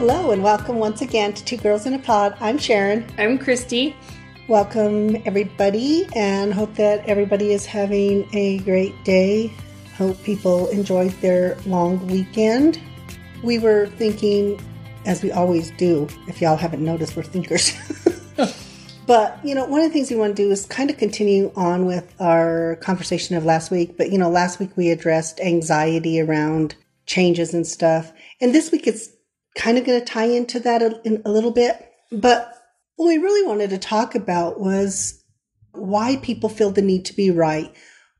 Hello, and welcome once again to Two Girls in a Pod. I'm Sharon. I'm Christy. Welcome, everybody, and hope that everybody is having a great day. Hope people enjoyed their long weekend. We were thinking, as we always do, if y'all haven't noticed, we're thinkers. but, you know, one of the things we want to do is kind of continue on with our conversation of last week. But, you know, last week we addressed anxiety around changes and stuff. And this week it's kind of going to tie into that a, in a little bit. But what we really wanted to talk about was why people feel the need to be right,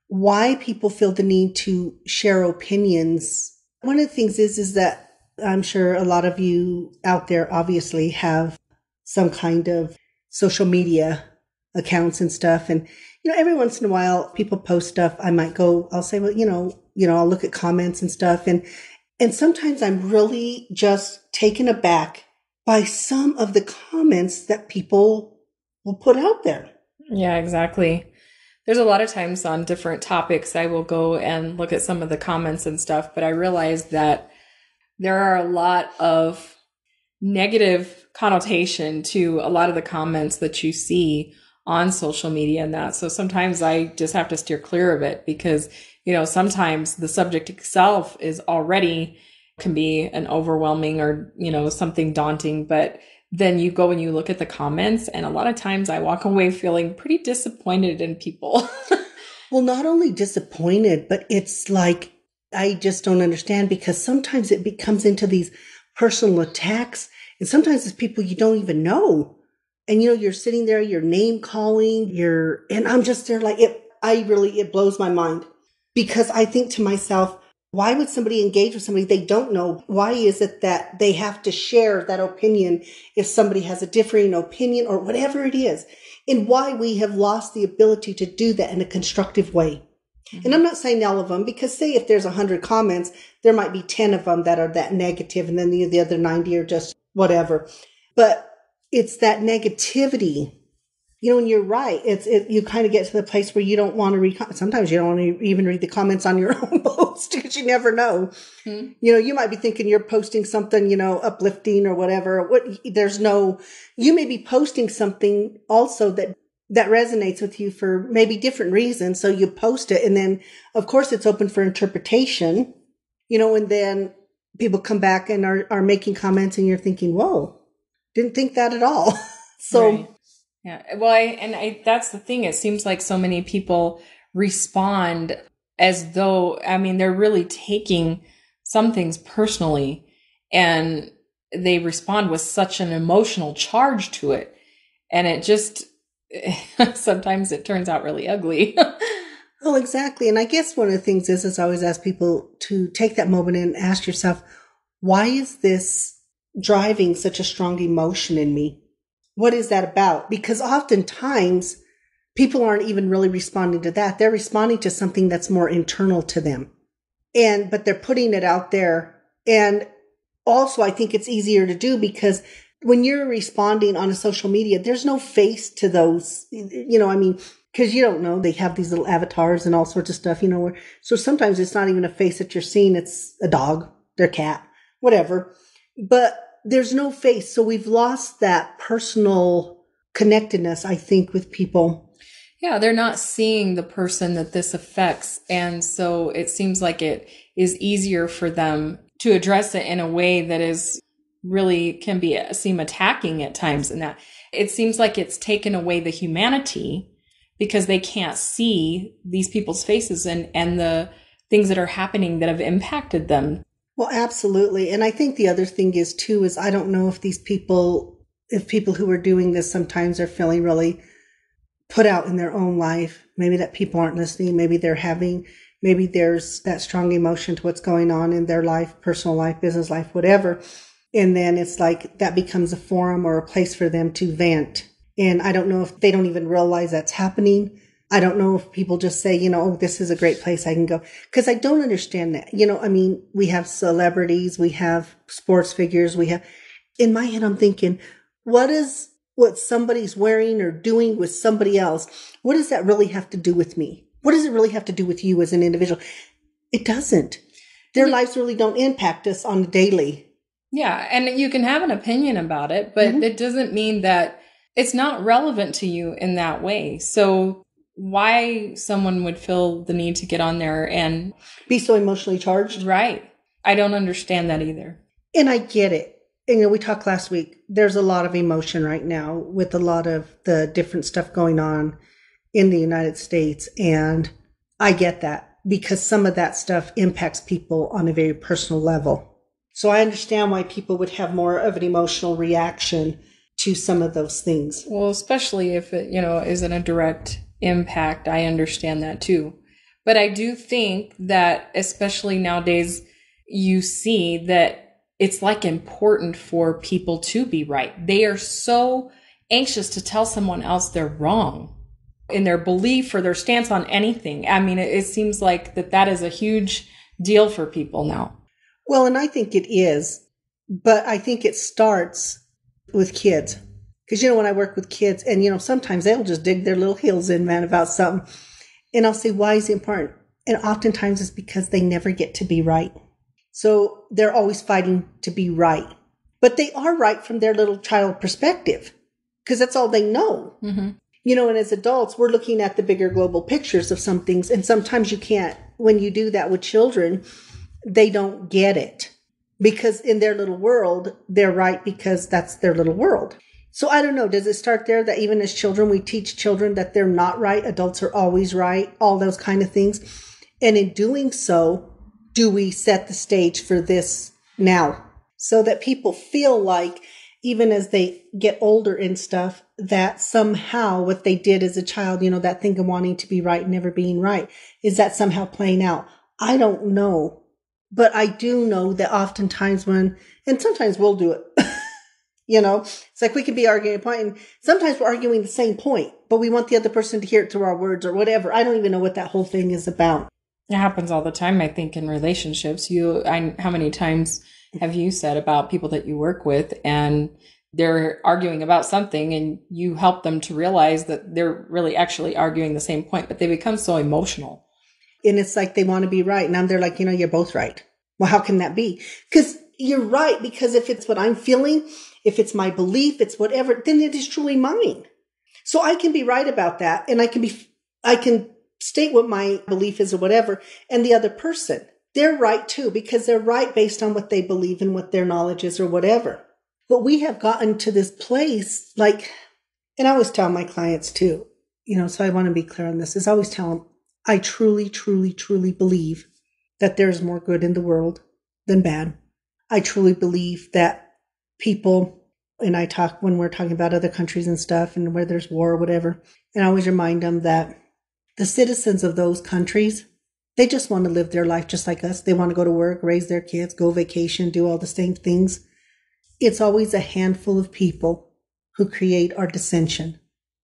why people feel the need to share opinions. One of the things is, is that I'm sure a lot of you out there obviously have some kind of social media accounts and stuff. And, you know, every once in a while people post stuff. I might go, I'll say, well, you know, you know, I'll look at comments and stuff. And and sometimes I'm really just taken aback by some of the comments that people will put out there. Yeah, exactly. There's a lot of times on different topics I will go and look at some of the comments and stuff, but I realize that there are a lot of negative connotation to a lot of the comments that you see on social media and that. So sometimes I just have to steer clear of it because you know, sometimes the subject itself is already can be an overwhelming or, you know, something daunting, but then you go and you look at the comments and a lot of times I walk away feeling pretty disappointed in people. well, not only disappointed, but it's like I just don't understand because sometimes it becomes into these personal attacks and sometimes it's people you don't even know. And you know, you're sitting there, you're name calling, you're, and I'm just there like it, I really, it blows my mind because I think to myself, why would somebody engage with somebody they don't know? Why is it that they have to share that opinion if somebody has a differing opinion or whatever it is? And why we have lost the ability to do that in a constructive way. Mm-hmm. And I'm not saying all of them because say if there's a hundred comments, there might be 10 of them that are that negative and then the, the other 90 are just whatever. But it's that negativity you know, and you're right. It's it. You kind of get to the place where you don't want to read. Sometimes you don't want to even read the comments on your own post because you never know. Hmm. You know, you might be thinking you're posting something, you know, uplifting or whatever. What there's no. You may be posting something also that that resonates with you for maybe different reasons. So you post it, and then of course it's open for interpretation. You know, and then people come back and are are making comments, and you're thinking, "Whoa, didn't think that at all." so. Right yeah. Well, I, and I, that's the thing. It seems like so many people respond as though, I mean, they're really taking some things personally and they respond with such an emotional charge to it. And it just, sometimes it turns out really ugly. well, exactly. And I guess one of the things is, is I always ask people to take that moment and ask yourself, why is this driving such a strong emotion in me? What is that about? Because oftentimes people aren't even really responding to that. They're responding to something that's more internal to them. And, but they're putting it out there. And also, I think it's easier to do because when you're responding on a social media, there's no face to those, you know, I mean, because you don't know they have these little avatars and all sorts of stuff, you know. So sometimes it's not even a face that you're seeing; it's a dog, their cat, whatever. But there's no face. So we've lost that personal connectedness, I think, with people. Yeah, they're not seeing the person that this affects. And so it seems like it is easier for them to address it in a way that is really can be seem attacking at times and that it seems like it's taken away the humanity because they can't see these people's faces and and the things that are happening that have impacted them well, absolutely. And I think the other thing is too, is I don't know if these people, if people who are doing this sometimes are feeling really put out in their own life. Maybe that people aren't listening. Maybe they're having, maybe there's that strong emotion to what's going on in their life, personal life, business life, whatever. And then it's like that becomes a forum or a place for them to vent. And I don't know if they don't even realize that's happening I don't know if people just say, you know, oh, this is a great place I can go. Cause I don't understand that. You know, I mean, we have celebrities, we have sports figures, we have, in my head, I'm thinking, what is what somebody's wearing or doing with somebody else? What does that really have to do with me? What does it really have to do with you as an individual? It doesn't. Their lives really don't impact us on a daily. Yeah. And you can have an opinion about it, but Mhm. it doesn't mean that it's not relevant to you in that way. So why someone would feel the need to get on there and Be so emotionally charged. right. I don't understand that either. And I get it. And, you know, we talked last week. There's a lot of emotion right now with a lot of the different stuff going on in the United States. And I get that because some of that stuff impacts people on a very personal level. So I understand why people would have more of an emotional reaction to some of those things. Well, especially if it, you know, isn't a direct impact. I understand that too. But I do think that especially nowadays you see that it's like important for people to be right. They are so anxious to tell someone else they're wrong in their belief or their stance on anything. I mean, it, it seems like that that is a huge deal for people now. Well, and I think it is, but I think it starts with kids. Because, you know, when I work with kids, and, you know, sometimes they'll just dig their little heels in, man, about something. And I'll say, why is it important? And oftentimes it's because they never get to be right. So they're always fighting to be right. But they are right from their little child perspective because that's all they know. Mm-hmm. You know, and as adults, we're looking at the bigger global pictures of some things. And sometimes you can't, when you do that with children, they don't get it because in their little world, they're right because that's their little world. So I don't know. Does it start there that even as children, we teach children that they're not right? Adults are always right, all those kind of things. And in doing so, do we set the stage for this now so that people feel like even as they get older and stuff, that somehow what they did as a child, you know, that thing of wanting to be right, never being right, is that somehow playing out? I don't know. But I do know that oftentimes when, and sometimes we'll do it, you know, it's like we could be arguing a point and sometimes we're arguing the same point, but we want the other person to hear it through our words or whatever. I don't even know what that whole thing is about. It happens all the time, I think, in relationships. You, I, how many times have you said about people that you work with and they're arguing about something and you help them to realize that they're really actually arguing the same point, but they become so emotional. And it's like they want to be right. And I'm there like, you know, you're both right. Well, how can that be? Because you're right. Because if it's what I'm feeling, if it's my belief, it's whatever, then it is truly mine. So I can be right about that. And I can be, I can state what my belief is or whatever. And the other person, they're right too, because they're right based on what they believe and what their knowledge is or whatever. But we have gotten to this place, like, and I always tell my clients too, you know, so I want to be clear on this, is I always tell them, I truly, truly, truly believe that there's more good in the world than bad. I truly believe that people, and I talk when we're talking about other countries and stuff and where there's war or whatever, and I always remind them that the citizens of those countries, they just want to live their life just like us. They want to go to work, raise their kids, go vacation, do all the same things. It's always a handful of people who create our dissension.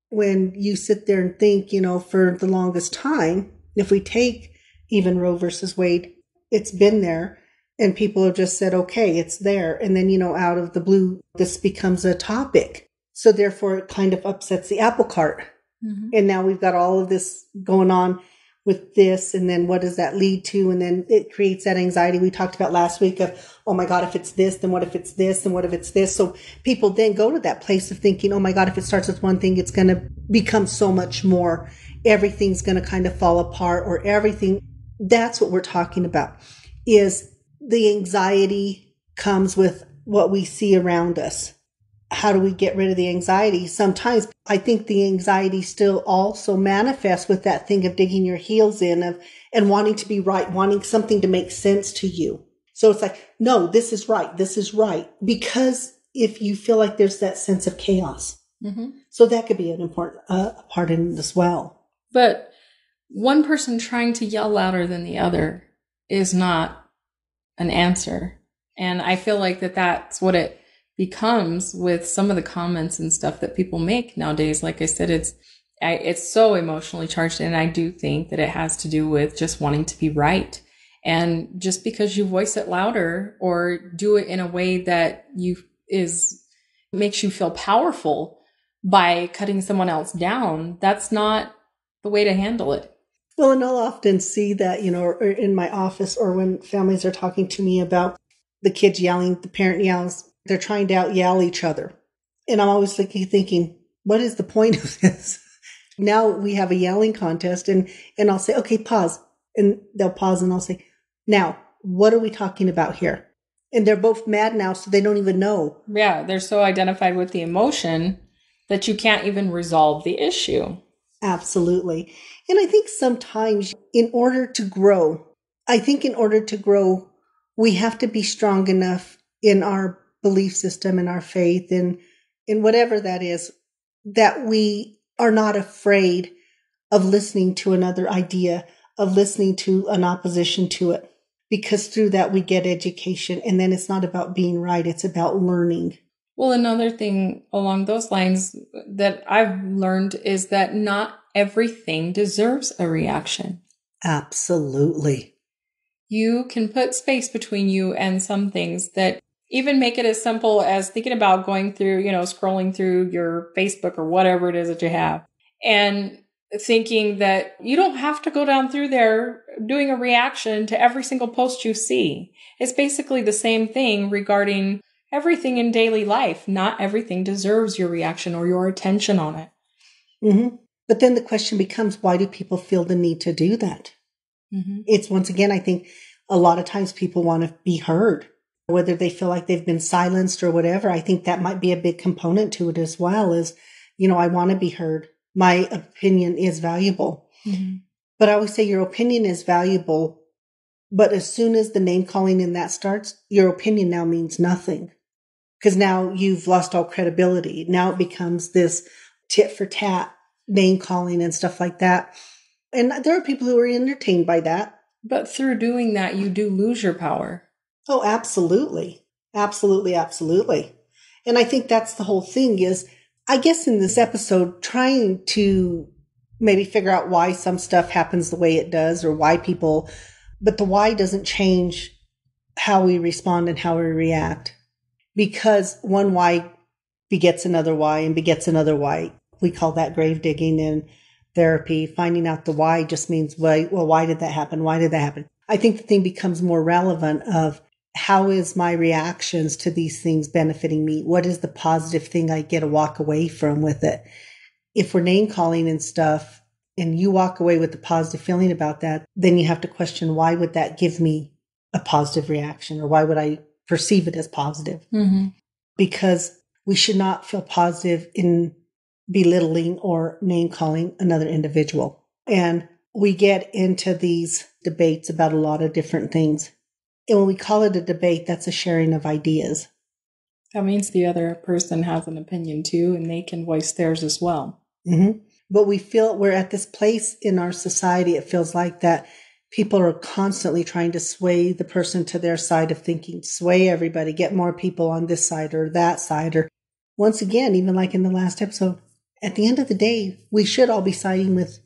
When you sit there and think, you know, for the longest time, if we take even Roe versus Wade, it's been there and people have just said, okay, it's there. And then, you know, out of the blue, this becomes a topic. So therefore it kind of upsets the apple cart. Mm-hmm. And now we've got all of this going on with this. And then what does that lead to? And then it creates that anxiety we talked about last week of, oh my God, if it's this, then what if it's this? And what if it's this? So people then go to that place of thinking, oh my God, if it starts with one thing, it's going to become so much more. Everything's going to kind of fall apart or everything. That's what we're talking about is the anxiety comes with what we see around us. How do we get rid of the anxiety? Sometimes I think the anxiety still also manifests with that thing of digging your heels in of and wanting to be right, wanting something to make sense to you. So it's like, no, this is right. This is right. Because if you feel like there's that sense of chaos. Mm-hmm. So that could be an important uh, part in it as well. But one person trying to yell louder than the other is not an answer. And I feel like that that's what it becomes with some of the comments and stuff that people make nowadays. Like I said, it's, I, it's so emotionally charged. And I do think that it has to do with just wanting to be right. And just because you voice it louder or do it in a way that you is makes you feel powerful by cutting someone else down, that's not the way to handle it. Well, and I'll often see that, you know, or in my office or when families are talking to me about the kids yelling, the parent yells, they're trying to out yell each other. And I'm always thinking, thinking, what is the point of this? now we have a yelling contest and, and I'll say, okay, pause. And they'll pause and I'll say, now, what are we talking about here? And they're both mad now, so they don't even know. Yeah, they're so identified with the emotion that you can't even resolve the issue. Absolutely. And I think sometimes in order to grow, I think in order to grow, we have to be strong enough in our belief system and our faith and in whatever that is, that we are not afraid of listening to another idea, of listening to an opposition to it. Because through that we get education and then it's not about being right, it's about learning. Well, another thing along those lines that I've learned is that not everything deserves a reaction. Absolutely. You can put space between you and some things that even make it as simple as thinking about going through, you know, scrolling through your Facebook or whatever it is that you have and thinking that you don't have to go down through there doing a reaction to every single post you see. It's basically the same thing regarding everything in daily life. Not everything deserves your reaction or your attention on it. Mm-hmm. But then the question becomes why do people feel the need to do that? Mm-hmm. It's once again, I think a lot of times people want to be heard whether they feel like they've been silenced or whatever. I think that might be a big component to it as well is, you know, I want to be heard. My opinion is valuable. Mm-hmm. But I always say your opinion is valuable. But as soon as the name calling in that starts, your opinion now means nothing because now you've lost all credibility. Now it becomes this tit for tat name calling and stuff like that. And there are people who are entertained by that. But through doing that, you do lose your power. Oh, absolutely. Absolutely, absolutely. And I think that's the whole thing is, I guess in this episode, trying to maybe figure out why some stuff happens the way it does or why people, but the why doesn't change how we respond and how we react because one why begets another why and begets another why. We call that grave digging in therapy. Finding out the why just means, why, well, why did that happen? Why did that happen? I think the thing becomes more relevant of how is my reactions to these things benefiting me? What is the positive thing I get to walk away from with it? If we're name calling and stuff and you walk away with a positive feeling about that, then you have to question why would that give me a positive reaction or why would I perceive it as positive? Mm-hmm. Because we should not feel positive in belittling or name calling another individual. And we get into these debates about a lot of different things. And when we call it a debate, that's a sharing of ideas. That means the other person has an opinion too, and they can voice theirs as well. Mm-hmm. But we feel we're at this place in our society, it feels like that people are constantly trying to sway the person to their side of thinking, sway everybody, get more people on this side or that side. Or once again, even like in the last episode, at the end of the day, we should all be siding with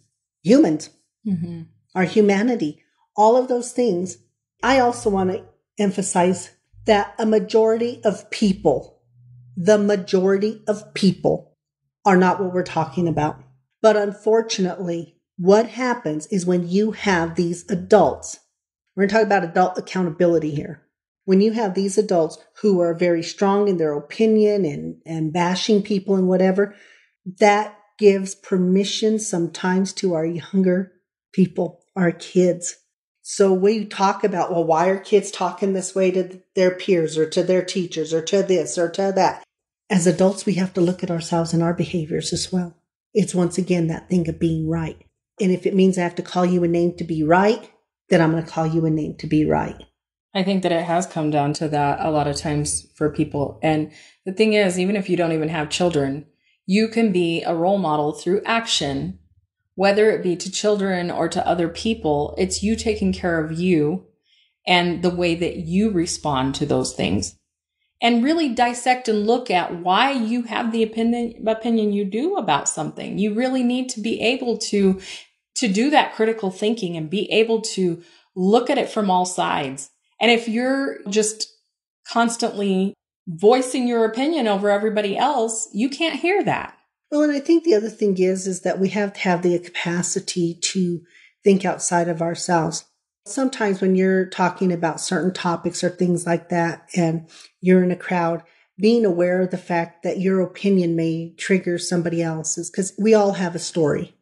humans, mm-hmm. our humanity, all of those things I also want to emphasize that a majority of people, the majority of people are not what we're talking about. But unfortunately, what happens is when you have these adults, we're going to talk about adult accountability here. When you have these adults who are very strong in their opinion and, and bashing people and whatever, that gives permission sometimes to our younger people, our kids, so we talk about, well, why are kids talking this way to their peers or to their teachers or to this or to that? As adults, we have to look at ourselves and our behaviors as well. It's once again that thing of being right. And if it means I have to call you a name to be right, then I'm going to call you a name to be right. I think that it has come down to that a lot of times for people. And the thing is, even if you don't even have children, you can be a role model through action whether it be to children or to other people, it's you taking care of you and the way that you respond to those things. And really dissect and look at why you have the opinion opinion you do about something. You really need to be able to to do that critical thinking and be able to look at it from all sides. And if you're just constantly voicing your opinion over everybody else, you can't hear that. Well, and I think the other thing is, is that we have to have the capacity to think outside of ourselves. Sometimes when you're talking about certain topics or things like that, and you're in a crowd, being aware of the fact that your opinion may trigger somebody else's, because we all have a story.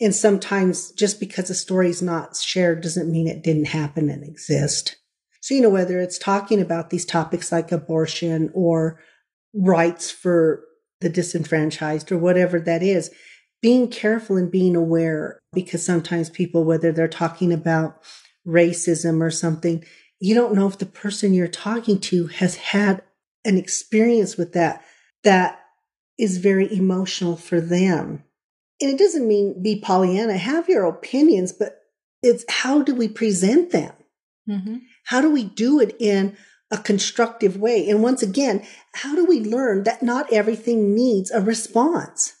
And sometimes just because a story is not shared doesn't mean it didn't happen and exist. So, you know, whether it's talking about these topics like abortion or rights for the disenfranchised or whatever that is, being careful and being aware because sometimes people, whether they're talking about racism or something, you don't know if the person you're talking to has had an experience with that that is very emotional for them. And it doesn't mean be Pollyanna, have your opinions, but it's how do we present them? Mm-hmm. How do we do it in a constructive way? And once again, how do we learn that not everything needs a response?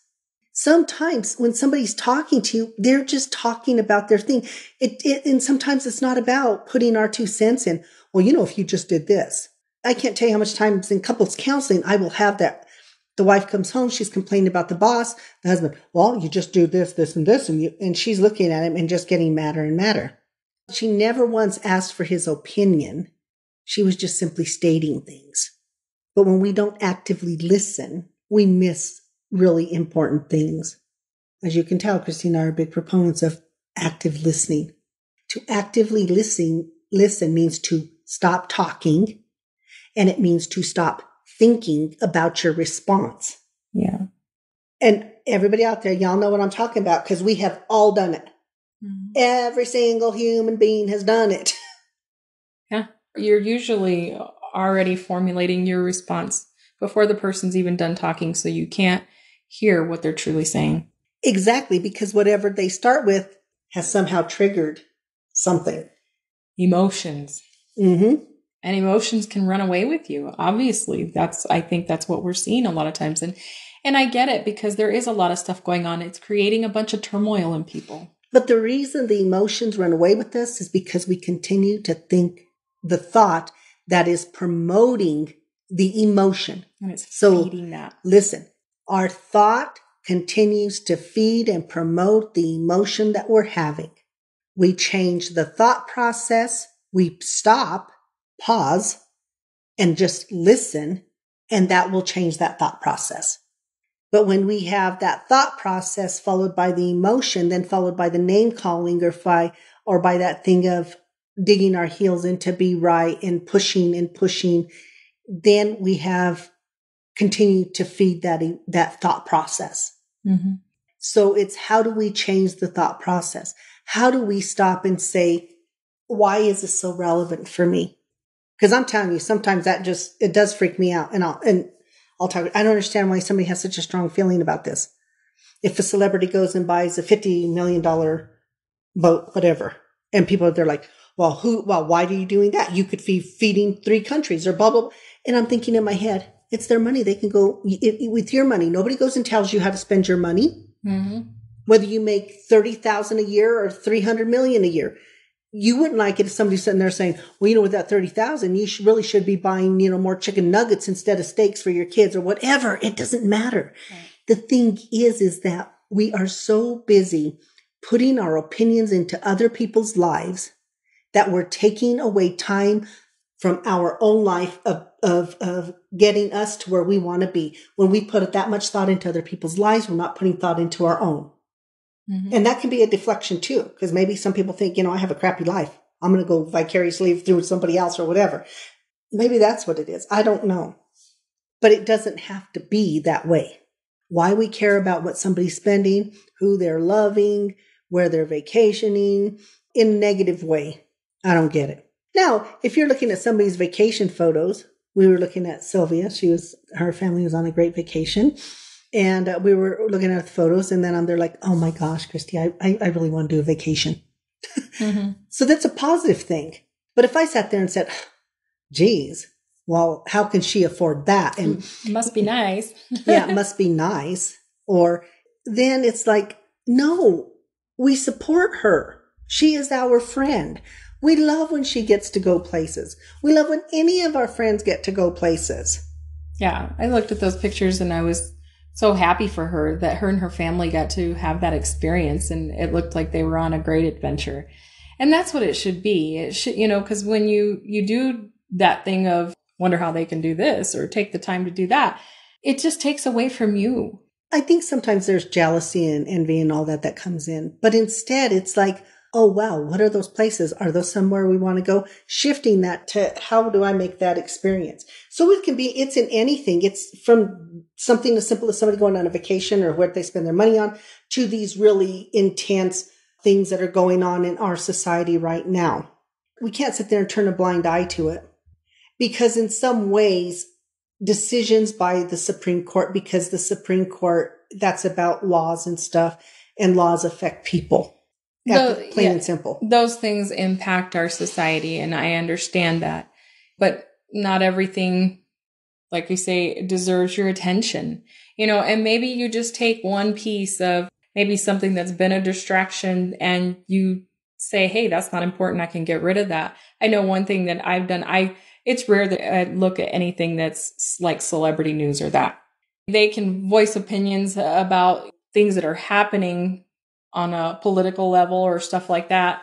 Sometimes when somebody's talking to you, they're just talking about their thing. It, it, and sometimes it's not about putting our two cents in. Well, you know, if you just did this, I can't tell you how much times in couples counseling I will have that. The wife comes home, she's complaining about the boss. The husband, well, you just do this, this, and this, and you, and she's looking at him and just getting madder and madder. She never once asked for his opinion. She was just simply stating things. But when we don't actively listen, we miss really important things. As you can tell, Christy and I are big proponents of active listening. To actively listen, listen means to stop talking and it means to stop thinking about your response. Yeah. And everybody out there, y'all know what I'm talking about because we have all done it. Mm-hmm. Every single human being has done it. Yeah. You're usually already formulating your response before the person's even done talking, so you can't hear what they're truly saying. Exactly, because whatever they start with has somehow triggered something. Emotions. Mm-hmm. And emotions can run away with you. Obviously, that's I think that's what we're seeing a lot of times. And and I get it because there is a lot of stuff going on. It's creating a bunch of turmoil in people. But the reason the emotions run away with us is because we continue to think the thought that is promoting the emotion. And it's so feeding that. Listen, our thought continues to feed and promote the emotion that we're having. We change the thought process. We stop, pause, and just listen, and that will change that thought process. But when we have that thought process followed by the emotion, then followed by the name calling or by, or by that thing of digging our heels in to be right and pushing and pushing, then we have continued to feed that, that thought process. Mm-hmm. So it's how do we change the thought process? How do we stop and say, why is this so relevant for me? Because I'm telling you, sometimes that just, it does freak me out. And I'll, and I'll talk. I don't understand why somebody has such a strong feeling about this. If a celebrity goes and buys a $50 million boat, whatever, and people, they're like, well, who, well, why are you doing that? You could be feeding three countries or blah, blah, blah. And I'm thinking in my head, it's their money. They can go it, with your money. Nobody goes and tells you how to spend your money. Mm-hmm. Whether you make 30,000 a year or 300 million a year you wouldn't like it if somebody's sitting there saying, well, you know, with that 30,000, you should, really should be buying, you know, more chicken nuggets instead of steaks for your kids or whatever. It doesn't matter. Right. The thing is, is that we are so busy putting our opinions into other people's lives that we're taking away time from our own life of, of, of getting us to where we want to be. When we put that much thought into other people's lives, we're not putting thought into our own. Mm-hmm. And that can be a deflection too, because maybe some people think, you know, I have a crappy life. I'm going to go vicariously through somebody else or whatever. Maybe that's what it is. I don't know. But it doesn't have to be that way. Why we care about what somebody's spending, who they're loving, where they're vacationing in a negative way. I don't get it. Now, if you're looking at somebody's vacation photos, we were looking at Sylvia. She was, her family was on a great vacation and uh, we were looking at the photos, and then I'm there like, oh my gosh, Christy, I, I, I really want to do a vacation. Mm-hmm. so that's a positive thing. But if I sat there and said, geez, well, how can she afford that? And it must be nice. yeah, it must be nice. Or then it's like, no, we support her. She is our friend. We love when she gets to go places. We love when any of our friends get to go places. Yeah, I looked at those pictures and I was so happy for her that her and her family got to have that experience and it looked like they were on a great adventure. And that's what it should be. It should, you know, because when you you do that thing of wonder how they can do this or take the time to do that, it just takes away from you. I think sometimes there's jealousy and envy and all that that comes in, but instead it's like, oh wow, what are those places? Are those somewhere we want to go? Shifting that to how do I make that experience? So it can be, it's in anything. It's from something as simple as somebody going on a vacation or what they spend their money on to these really intense things that are going on in our society right now. We can't sit there and turn a blind eye to it because in some ways, decisions by the Supreme Court, because the Supreme Court, that's about laws and stuff and laws affect people the, plain yeah, and simple. Those things impact our society, and I understand that. But not everything, like you say, deserves your attention. You know, and maybe you just take one piece of maybe something that's been a distraction and you say, hey, that's not important. I can get rid of that. I know one thing that I've done, I, it's rare that I look at anything that's like celebrity news or that. They can voice opinions about things that are happening on a political level or stuff like that.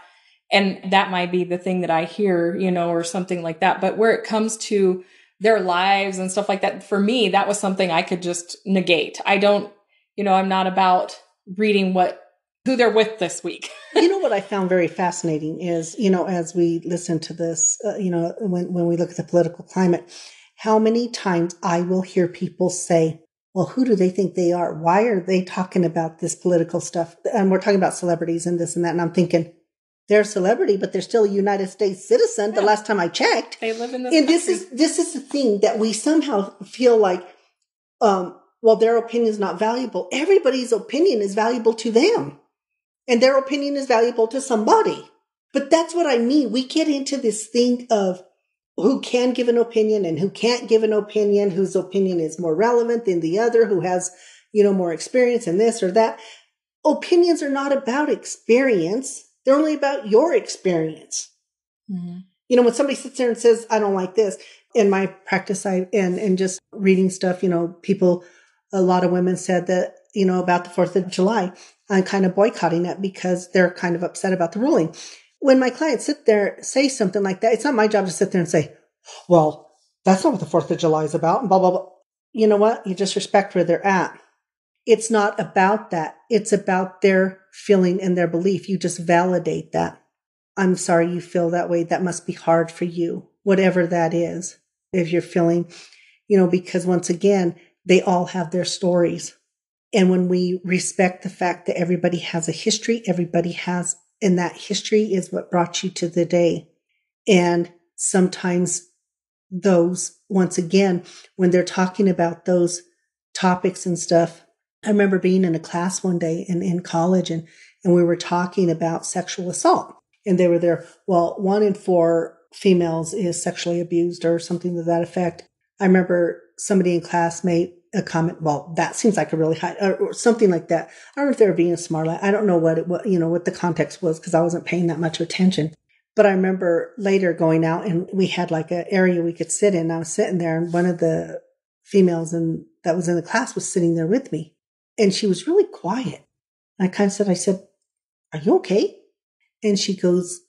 And that might be the thing that I hear, you know, or something like that. But where it comes to their lives and stuff like that, for me, that was something I could just negate. I don't, you know, I'm not about reading what who they're with this week. you know what I found very fascinating is, you know, as we listen to this, uh, you know, when when we look at the political climate, how many times I will hear people say, well, who do they think they are? Why are they talking about this political stuff? And we're talking about celebrities and this and that. And I'm thinking, they're a celebrity, but they're still a United States citizen. Yeah. The last time I checked, they live in this. And country. this is this is the thing that we somehow feel like, um, well, their opinion is not valuable. Everybody's opinion is valuable to them, and their opinion is valuable to somebody. But that's what I mean. We get into this thing of who can give an opinion and who can't give an opinion, whose opinion is more relevant than the other, who has, you know, more experience in this or that. Opinions are not about experience. They're only about your experience. Mm-hmm. You know, when somebody sits there and says, I don't like this, in my practice, I, and, and just reading stuff, you know, people, a lot of women said that, you know, about the 4th of July, I'm kind of boycotting it because they're kind of upset about the ruling when my clients sit there, say something like that, it's not my job to sit there and say, well, that's not what the 4th of July is about, and blah, blah, blah. You know what? You just respect where they're at. It's not about that. It's about their feeling and their belief. You just validate that. I'm sorry you feel that way. That must be hard for you, whatever that is. If you're feeling, you know, because once again, they all have their stories. And when we respect the fact that everybody has a history, everybody has and that history is what brought you to the day. And sometimes those, once again, when they're talking about those topics and stuff, I remember being in a class one day in, in college and, and we were talking about sexual assault. And they were there, well, one in four females is sexually abused or something to that effect. I remember somebody in class made a comment, well, that seems like a really high, or, or something like that. I don't know if they were being smart. I don't know what it, what, you know, what the context was because I wasn't paying that much attention. But I remember later going out and we had like an area we could sit in. I was sitting there and one of the females and that was in the class was sitting there with me and she was really quiet. I kind of said, I said, are you okay? And she goes,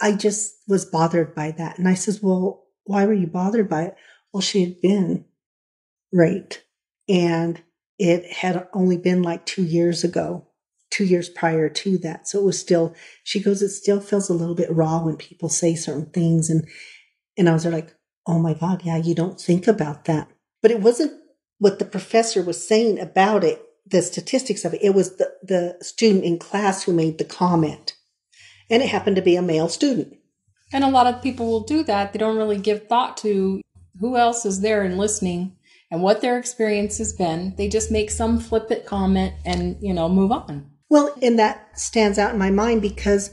I just was bothered by that. And I says, well, why were you bothered by it? Well, she had been raped and it had only been like two years ago, two years prior to that. So it was still, she goes, it still feels a little bit raw when people say certain things. And, and I was like, oh my God, yeah, you don't think about that. But it wasn't what the professor was saying about it, the statistics of it. It was the, the student in class who made the comment. And it happened to be a male student. And a lot of people will do that. They don't really give thought to who else is there and listening and what their experience has been. They just make some flippant comment and, you know, move on. Well, and that stands out in my mind because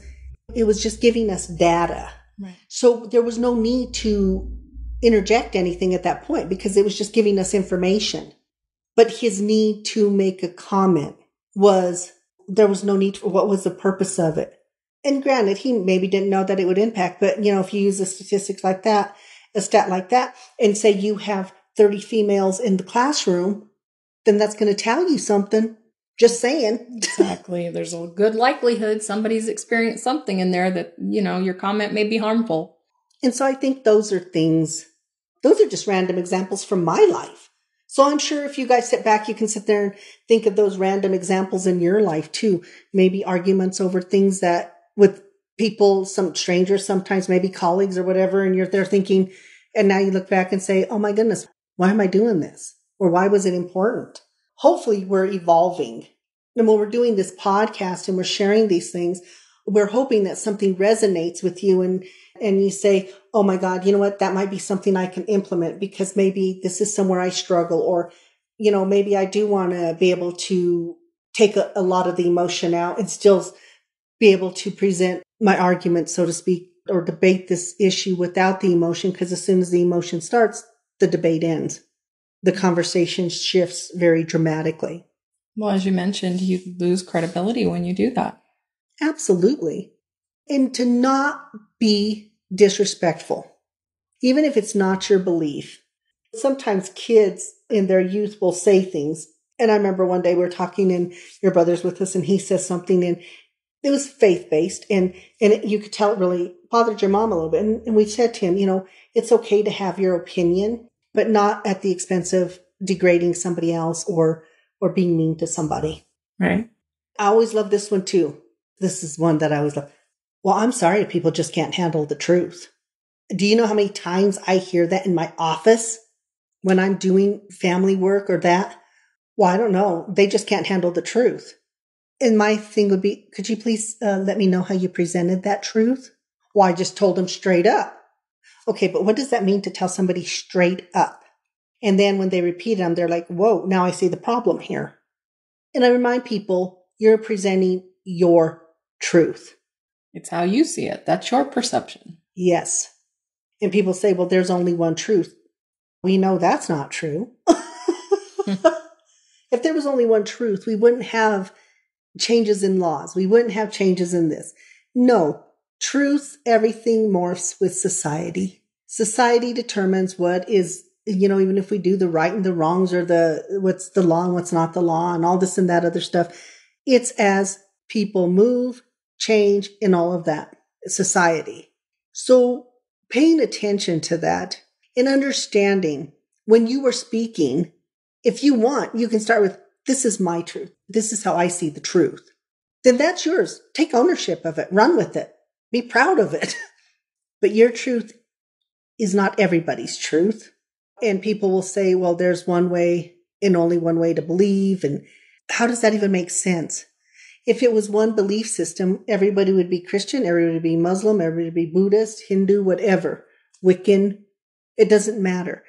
it was just giving us data. Right. So there was no need to interject anything at that point because it was just giving us information. But his need to make a comment was there was no need for what was the purpose of it. And granted, he maybe didn't know that it would impact, but you know, if you use a statistics like that, a stat like that, and say you have 30 females in the classroom, then that's going to tell you something. Just saying. exactly. There's a good likelihood somebody's experienced something in there that, you know, your comment may be harmful. And so I think those are things, those are just random examples from my life. So I'm sure if you guys sit back, you can sit there and think of those random examples in your life too. Maybe arguments over things that with people, some strangers, sometimes maybe colleagues or whatever, and you're there thinking, and now you look back and say, Oh my goodness, why am I doing this? Or why was it important? Hopefully we're evolving. And when we're doing this podcast and we're sharing these things, we're hoping that something resonates with you and and you say, Oh my God, you know what? That might be something I can implement because maybe this is somewhere I struggle or, you know, maybe I do want to be able to take a, a lot of the emotion out and still be able to present my argument, so to speak, or debate this issue without the emotion. Because as soon as the emotion starts, the debate ends. The conversation shifts very dramatically. Well, as you mentioned, you lose credibility when you do that. Absolutely. And to not be disrespectful, even if it's not your belief. Sometimes kids in their youth will say things. And I remember one day we were talking and your brother's with us and he says something and it was faith based and, and it, you could tell it really bothered your mom a little bit. And, and we said to him, you know, it's okay to have your opinion, but not at the expense of degrading somebody else or, or being mean to somebody. Right. I always love this one too. This is one that I always love. Well, I'm sorry if people just can't handle the truth. Do you know how many times I hear that in my office when I'm doing family work or that? Well, I don't know. They just can't handle the truth. And my thing would be, could you please uh, let me know how you presented that truth? Well, I just told them straight up. Okay, but what does that mean to tell somebody straight up? And then when they repeat them, they're like, whoa, now I see the problem here. And I remind people, you're presenting your truth. It's how you see it. That's your perception. Yes. And people say, well, there's only one truth. We know that's not true. if there was only one truth, we wouldn't have changes in laws. We wouldn't have changes in this. No, truth, everything morphs with society. Society determines what is, you know, even if we do the right and the wrongs or the, what's the law and what's not the law and all this and that other stuff. It's as people move, change in all of that society. So paying attention to that and understanding when you are speaking, if you want, you can start with, this is my truth. This is how I see the truth. Then that's yours. Take ownership of it. Run with it. Be proud of it. but your truth is not everybody's truth. And people will say, well, there's one way and only one way to believe. And how does that even make sense? If it was one belief system, everybody would be Christian, everybody would be Muslim, everybody would be Buddhist, Hindu, whatever, Wiccan. It doesn't matter.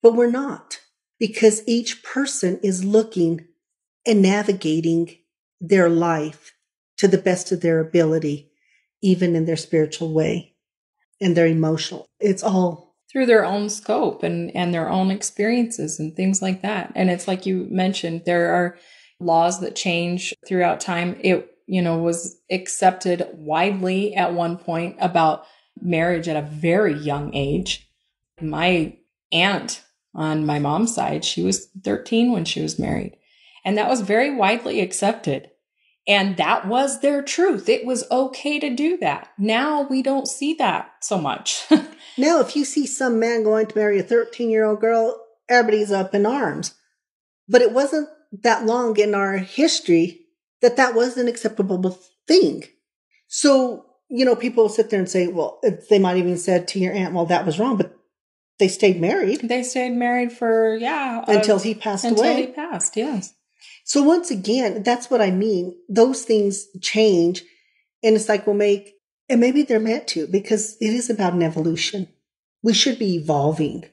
But we're not because each person is looking and navigating their life to the best of their ability, even in their spiritual way and their emotional. It's all through their own scope and, and their own experiences and things like that. And it's like you mentioned, there are laws that change throughout time. It, you know, was accepted widely at one point about marriage at a very young age. My aunt on my mom's side, she was 13 when she was married. And that was very widely accepted. And that was their truth. It was okay to do that. Now we don't see that so much. now, if you see some man going to marry a 13 year old girl, everybody's up in arms. But it wasn't that long in our history that that was an acceptable thing. So, you know, people sit there and say, well, they might even said to your aunt, well, that was wrong, but they stayed married. They stayed married for, yeah. Until uh, he passed until away. Until he passed, yes. So once again, that's what I mean. Those things change and it's like, we'll make, and maybe they're meant to because it is about an evolution. We should be evolving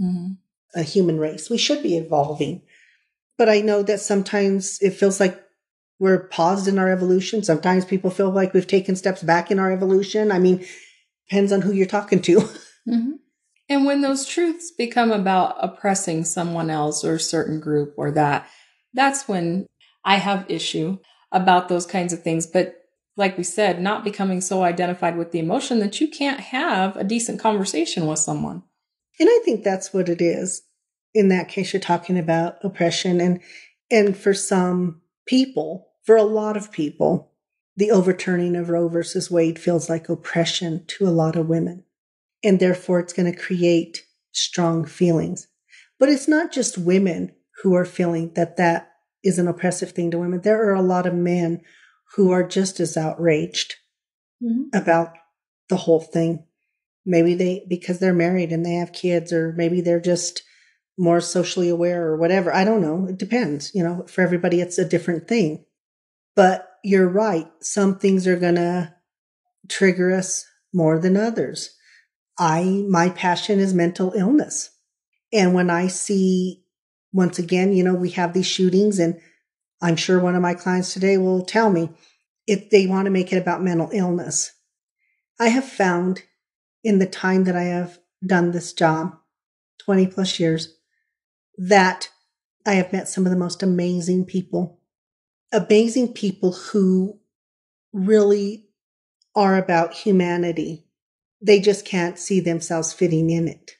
mm-hmm. a human race. We should be evolving. But I know that sometimes it feels like we're paused in our evolution. Sometimes people feel like we've taken steps back in our evolution. I mean, depends on who you're talking to. Mm-hmm. And when those truths become about oppressing someone else or a certain group or that, that's when I have issue about those kinds of things. But like we said, not becoming so identified with the emotion that you can't have a decent conversation with someone. And I think that's what it is. In that case, you're talking about oppression and, and for some, people, for a lot of people, the overturning of Roe versus Wade feels like oppression to a lot of women. And therefore, it's going to create strong feelings. But it's not just women who are feeling that that is an oppressive thing to women. There are a lot of men who are just as outraged mm-hmm. about the whole thing. Maybe they, because they're married and they have kids, or maybe they're just more socially aware or whatever. I don't know. It depends. You know, for everybody, it's a different thing. But you're right. Some things are going to trigger us more than others. I, my passion is mental illness. And when I see, once again, you know, we have these shootings and I'm sure one of my clients today will tell me if they want to make it about mental illness. I have found in the time that I have done this job, 20 plus years, that I have met some of the most amazing people, amazing people who really are about humanity. They just can't see themselves fitting in it,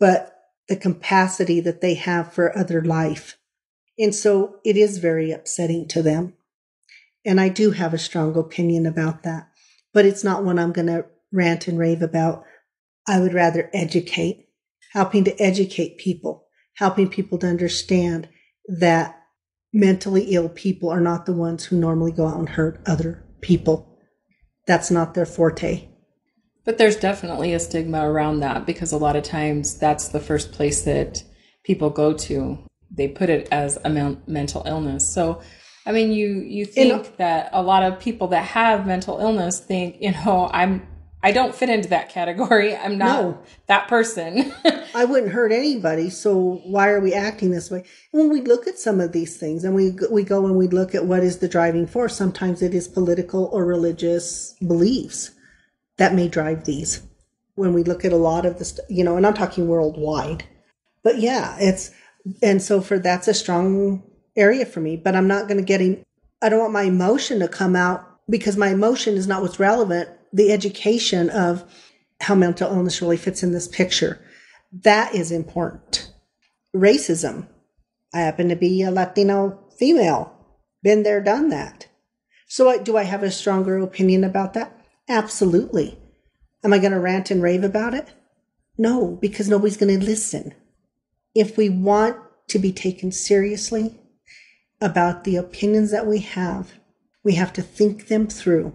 but the capacity that they have for other life. And so it is very upsetting to them. And I do have a strong opinion about that, but it's not one I'm going to rant and rave about. I would rather educate, helping to educate people, helping people to understand that mentally ill people are not the ones who normally go out and hurt other people. That's not their forte. But there's definitely a stigma around that because a lot of times that's the first place that people go to. They put it as a mental illness. So I mean, you you think know, that a lot of people that have mental illness think, you know, I'm I don't fit into that category. I'm not no, that person. I wouldn't hurt anybody. So why are we acting this way? when we look at some of these things and we we go and we look at what is the driving force, sometimes it is political or religious beliefs that may drive these. When we look at a lot of this, you know, and I'm talking worldwide. But yeah, it's and so for that's a strong area for me, but I'm not going to get him. I don't want my emotion to come out because my emotion is not what's relevant. The education of how mental illness really fits in this picture. That is important. Racism. I happen to be a Latino female. Been there, done that. So do I have a stronger opinion about that? Absolutely. Am I going to rant and rave about it? No, because nobody's going to listen. If we want to be taken seriously, about the opinions that we have, we have to think them through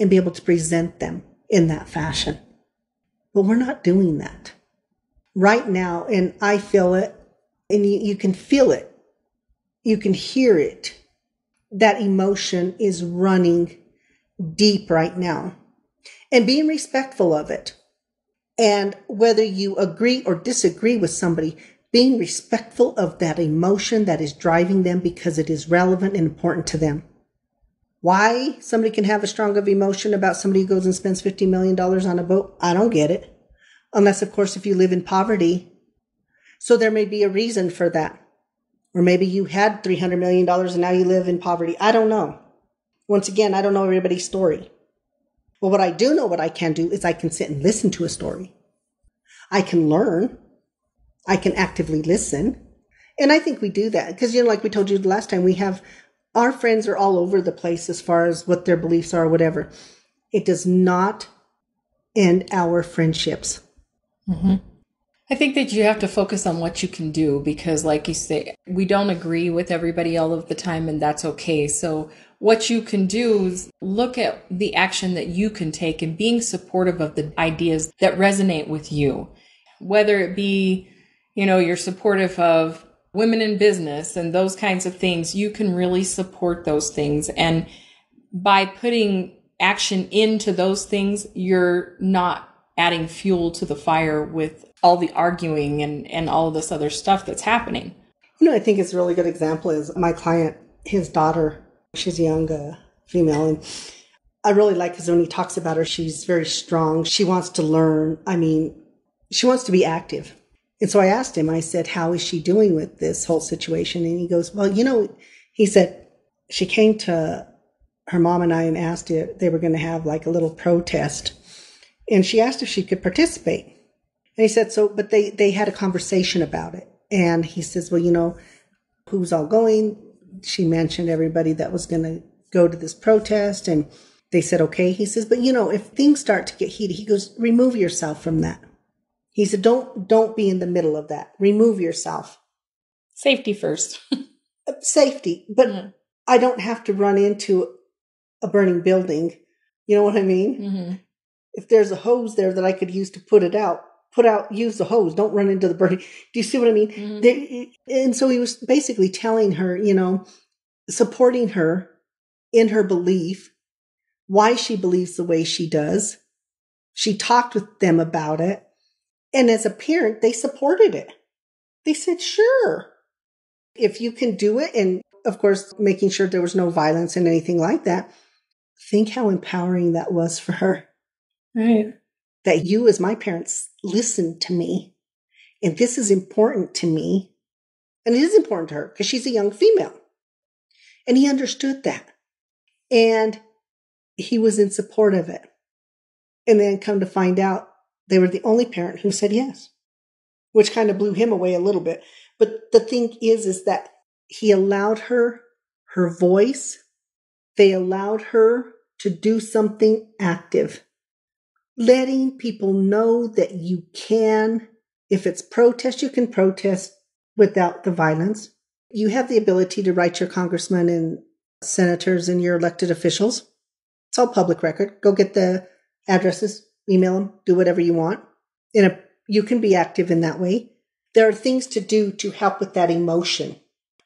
and be able to present them in that fashion. But we're not doing that right now. And I feel it and you, you can feel it. You can hear it. That emotion is running deep right now and being respectful of it. And whether you agree or disagree with somebody, being respectful of that emotion that is driving them because it is relevant and important to them. Why somebody can have a strong of emotion about somebody who goes and spends $50 million on a boat, I don't get it. Unless, of course, if you live in poverty. So there may be a reason for that. Or maybe you had $300 million and now you live in poverty. I don't know. Once again, I don't know everybody's story. But what I do know what I can do is I can sit and listen to a story. I can learn. I can actively listen. And I think we do that because, you know, like we told you the last time, we have our friends are all over the place as far as what their beliefs are, whatever. It does not end our friendships. Mm-hmm. I think that you have to focus on what you can do because, like you say, we don't agree with everybody all of the time, and that's okay. So, what you can do is look at the action that you can take and being supportive of the ideas that resonate with you, whether it be you know, you're supportive of women in business and those kinds of things, you can really support those things. And by putting action into those things, you're not adding fuel to the fire with all the arguing and, and all this other stuff that's happening. You know, I think it's a really good example is my client, his daughter, she's a young uh, female, and I really like because when he talks about her, she's very strong. She wants to learn. I mean, she wants to be active. And so I asked him, I said, How is she doing with this whole situation? And he goes, Well, you know, he said, She came to her mom and I and asked if they were going to have like a little protest. And she asked if she could participate. And he said, So, but they, they had a conversation about it. And he says, Well, you know, who's all going? She mentioned everybody that was going to go to this protest and they said, okay. He says, but you know, if things start to get heated, he goes, remove yourself from that. He said, don't, don't be in the middle of that. Remove yourself. Safety first. Safety. But I don't have to run into a burning building. You know what I mean? Mm-hmm. If there's a hose there that I could use to put it out, put out, use the hose. Don't run into the burning. Do you see what I mean? Mhm. There, and so he was basically telling her, you know, supporting her in her belief, why she believes the way she does. She talked with them about it. And as a parent, they supported it. They said, sure. If you can do it, and of course, making sure there was no violence and anything like that, think how empowering that was for her Right. That you, as my parents, listened to me. And this is important to me. And it is important to her because she's a young female. And he understood that. And he was in support of it. And then come to find out they were the only parent who said yes, which kind of blew him away a little bit. But the thing is, is that he allowed her her voice. They allowed her to do something active letting people know that you can, if it's protest, you can protest without the violence. You have the ability to write your congressmen and senators and your elected officials. It's all public record. Go get the addresses, email them, do whatever you want. In a, you can be active in that way. There are things to do to help with that emotion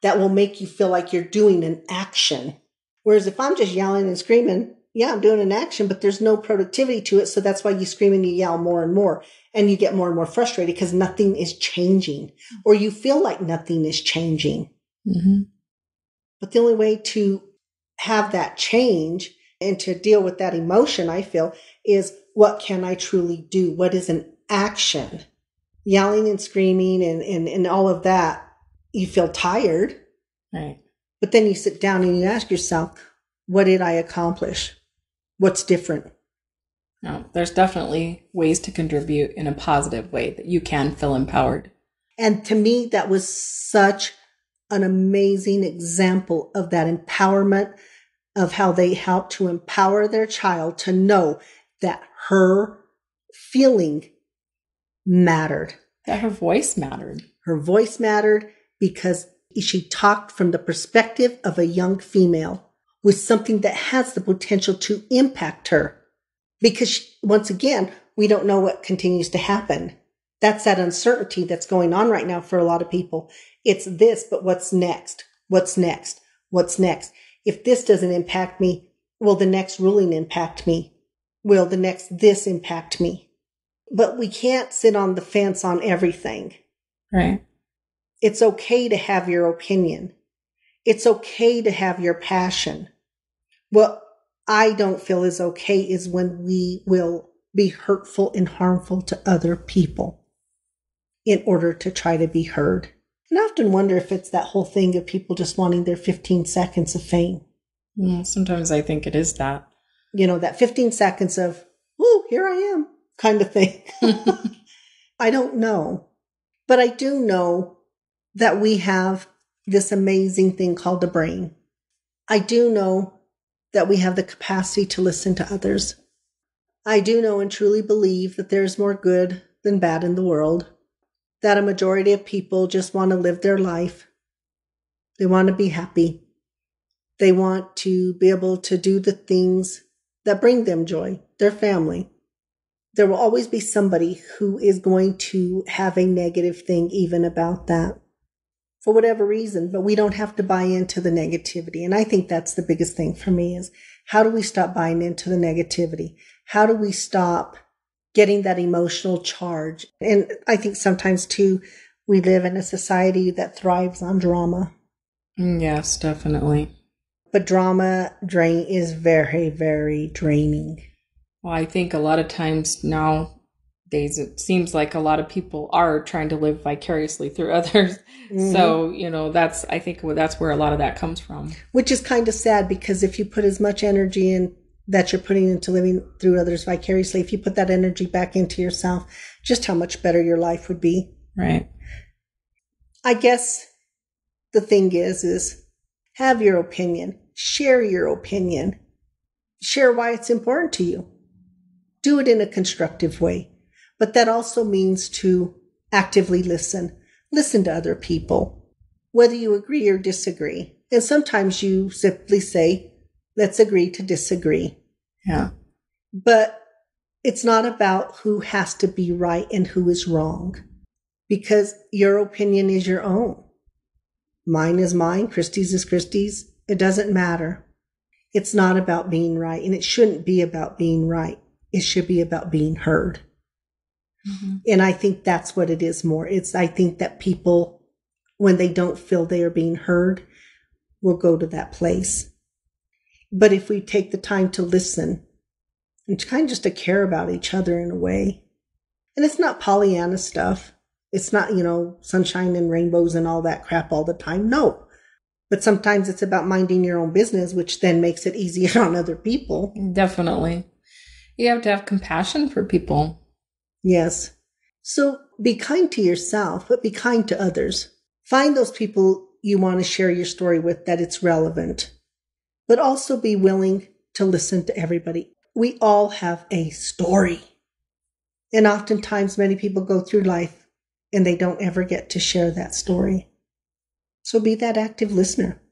that will make you feel like you're doing an action. Whereas if I'm just yelling and screaming, yeah, I'm doing an action, but there's no productivity to it. So that's why you scream and you yell more and more and you get more and more frustrated because nothing is changing or you feel like nothing is changing. Mm-hmm. But the only way to have that change and to deal with that emotion, I feel, is what can I truly do? What is an action? Yelling and screaming and, and, and all of that, you feel tired. Right. But then you sit down and you ask yourself, what did I accomplish? What's different? No, there's definitely ways to contribute in a positive way that you can feel empowered. And to me, that was such an amazing example of that empowerment of how they helped to empower their child to know that her feeling mattered. That her voice mattered. Her voice mattered because she talked from the perspective of a young female with something that has the potential to impact her. Because she, once again, we don't know what continues to happen. That's that uncertainty that's going on right now for a lot of people. It's this, but what's next? What's next? What's next? If this doesn't impact me, will the next ruling impact me? Will the next this impact me? But we can't sit on the fence on everything. Right. It's okay to have your opinion. It's okay to have your passion. What I don't feel is okay is when we will be hurtful and harmful to other people in order to try to be heard. And I often wonder if it's that whole thing of people just wanting their 15 seconds of fame. Mm, Sometimes I think it is that. You know, that 15 seconds of, woo, here I am kind of thing. I don't know. But I do know that we have this amazing thing called the brain. I do know that we have the capacity to listen to others. I do know and truly believe that there's more good than bad in the world, that a majority of people just want to live their life. They want to be happy. They want to be able to do the things that bring them joy, their family. There will always be somebody who is going to have a negative thing even about that for whatever reason, but we don't have to buy into the negativity. And I think that's the biggest thing for me is how do we stop buying into the negativity? How do we stop getting that emotional charge? And I think sometimes too, we live in a society that thrives on drama, Mm, Yes, definitely. but drama drain is very, very draining. Well, I think a lot of times nowadays it seems like a lot of people are trying to live vicariously through others. Mhm. So, you know, that's, I think that's where a lot of that comes from. which is kind of sad because if you put as much energy in that you're putting into living through others vicariously, if you put that energy back into yourself, just how much better your life would be. Right. I guess the thing is, is Have your opinion. Share your opinion. Share why it's important to you. Do it in a constructive way. But that also means to actively listen. Listen to other people, whether you agree or disagree. And sometimes you simply say, let's agree to disagree. Yeah. But it's not about who has to be right and who is wrong because your opinion is your own. Mine is mine. Christy's is Christy's. It doesn't matter. It's not about being right and it shouldn't be about being right. It should be about being heard. Mm-hmm. And I think that's what it is more. It's, I think that people, when they don't feel they are being heard, will go to that place. But if we take the time to listen and kind of just to care about each other in a way, and it's not Pollyanna stuff. It's not, you know, sunshine and rainbows and all that crap all the time. No. But sometimes it's about minding your own business, which then makes it easier on other people. Definitely. You have to have compassion for people. Yes. So be kind to yourself, but be kind to others. Find those people you want to share your story with that it's relevant, but also be willing to listen to everybody. We all have a story. And oftentimes, many people go through life and they don't ever get to share that story. So be that active listener.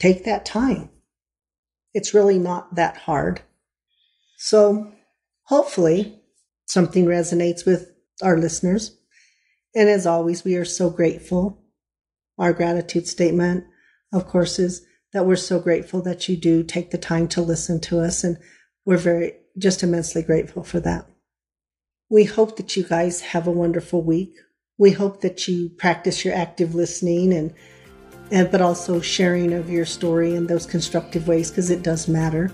Take that time. It's really not that hard. So hopefully something resonates with our listeners. And as always, we are so grateful. Our gratitude statement, of course, is that we're so grateful that you do take the time to listen to us. And we're very, just immensely grateful for that. We hope that you guys have a wonderful week. We hope that you practice your active listening and, and but also sharing of your story in those constructive ways because it does matter.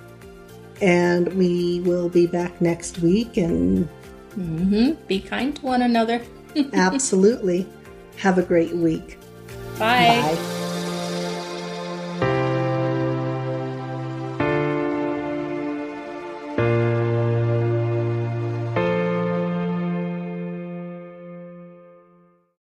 And we will be back next week and mm-hmm. be kind to one another. absolutely. Have a great week. Bye. Bye.